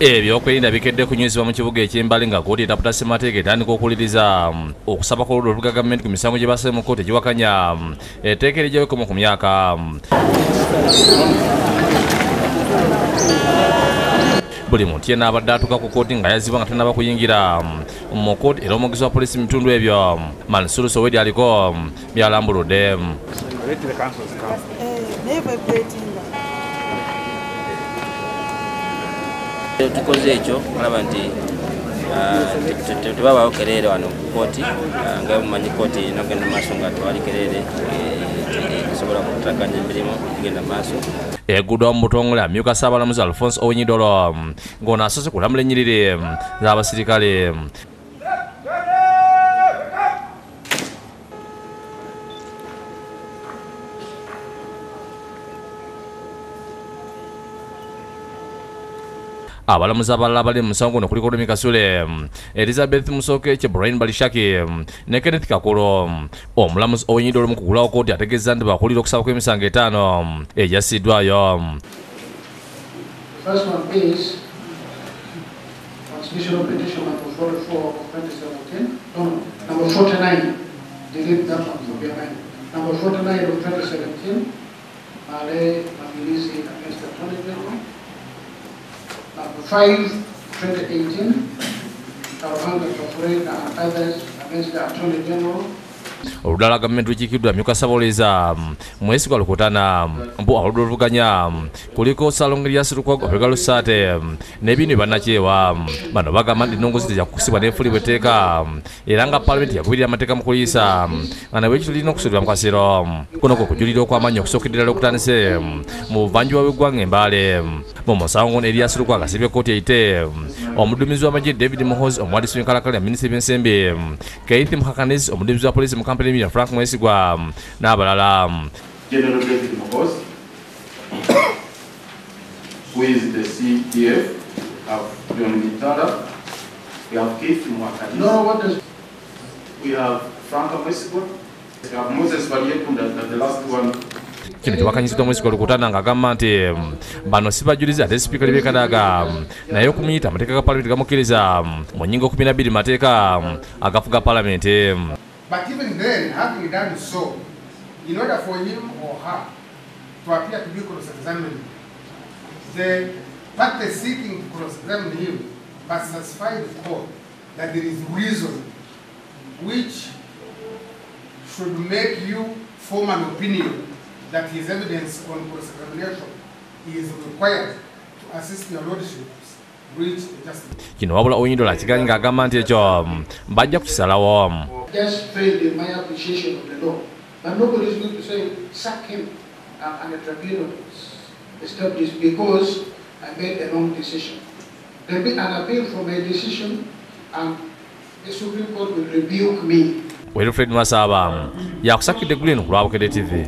ebyokwerinda bikedde kunywezebwa mu kibuga ekyembale nga kooti etaputa ssemateeka etandika okuwuliriza mm, okusaba kw'oludda oluga gavumenti ku misango gye basabye mu kooti egiwakanya mm, etteeka erijjawo ekkomo ku myaka mm. buli muntu yenna abadde atuuka ku kooti nga yazibwa nga tanaba kuyingira mu kooti era omwogezi wa polisi mu bitundu ebyo mansuru sowedi aliko byalambuludde tukoze ekyo olaba nti tebabaawo kereere wano ku kooti nga mumanyi kooti nagenda maaso nga tewali kereere esobola kutakanya emirimu kugenda maaso. Eguddwa mu butongole amyuka saabalamuzi alphonse owenyidolo ng'ono asoose kulamula ennyiriri z'abasirikale abalamuzi abalala bali mu musango guno kuliko domi kasule elizabeth musoke brian balishaki ne kenneth kakulo omulamuzi owenyidolo mu kugulawo kooti ategeeza nti bakulira okusaba kw'emisango etaano egyasiddwayo First one is transmission of petition number 44 of 2017. No, no, number 49. Delete that one from behind. Number 49 of 2017. Male Mamilisi against the Attorney General. 5, 2018, the appointment of and others against the Attorney General oludala gavumenti lukiikiddwa myuka saboleza mwesi gwalukutana mbu oludda oluvuganya kuliko salongo lyasirukwago opega lusaate n'ebintu ebannakyewa bano bagamba nti ennongozi tejakukusibwa n'enfulibwa etteeka era nga palamenti yakubirira amateeka mu kuliisa nga nabwe ekyo lirina okusulibwa mu kasiro kuno kwe kujulira okw'amaanyi okusookedde ddala okutandise mu buvanjuba bw'eggwanga embaale mu musango guno eryasirukwa agasibye kooti eite omuduumizi w'amagye david mohoz omuwadisi w'enkalakala ya minisita ebyensimbi keith muhakanis omuduumizi wa polisi mu kampeni emiria frank mwesigwa n'abalala General David Mogos, who is the CDF, of John Mitara, we have Keith Mwakadis, No, what does we have Frank Mwesigwa, we have Moses Bariekum, that, that the last one, kino tewakanyiziddwa ng'agamba nti mm, bano si bajulizi ate sipiika lyebekadaga mm, naye okumuyita amateeka ga palamenti gamukkiriza mateka mu na bbiri mateeka mm, agafuga palamenti mm. But even then, having done so, in order for him or her to appear to be cross-examined, the party seeking to cross-examine him must satisfy the court that there is reason which should make you form an opinion that his evidence on cross-examination is required to assist your justice. Kino wabula oyindola kigali ng'agamba nti ekyo bajja kukisalawo just failed in my appreciation of the law. But nobody is going to say, sack him and a tribunal is established because I made a wrong decision. There'll be an appeal for my decision and the Supreme Court will rebuke me. wilfred masaba mm, yakusakidde gulino ku lwabukedde tv